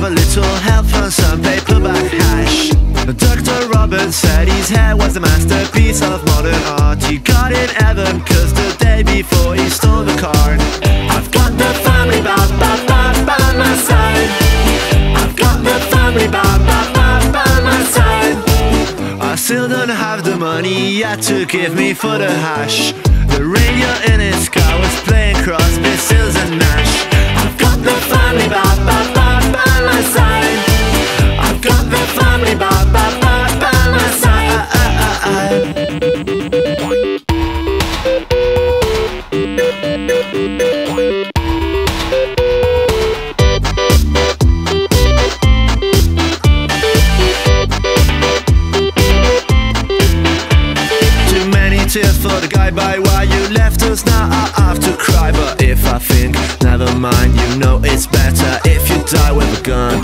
have a little help from some paperback hash. Dr. Robin said his hair was a masterpiece of modern art. He got in heaven cause the day before he stole the car I've got the family by, by, by, by my side. I've got the family by, by, by, by my side. I still don't have the money yet to give me for the hash. The radio in its car was playing cross. Tears for the guy by why you left us. Now I have to cry but if I think never mind you know it's better. If you die with a gun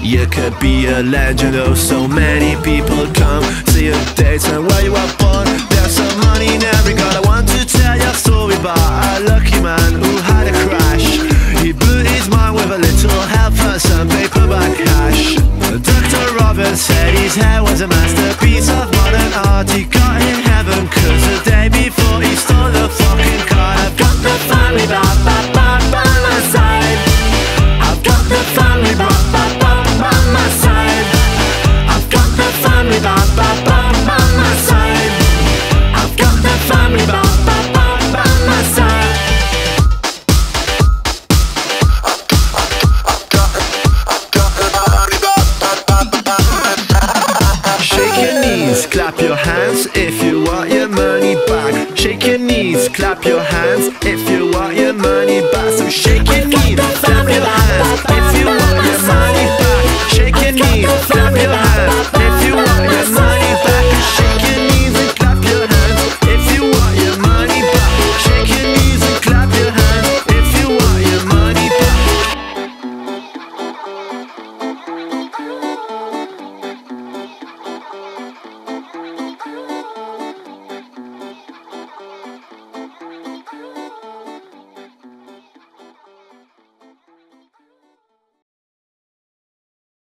You could be a legend. Oh so many people come see your dates. And where you were born There's some money in every gun I want to tell your story about a lucky man who had a crash. He blew his mind with a little help for some paperback cash. Dr. Robin said his hair was a masterpiece of modern art. He got in clap your hands if you want your money back. Shake your knees, clap your hands if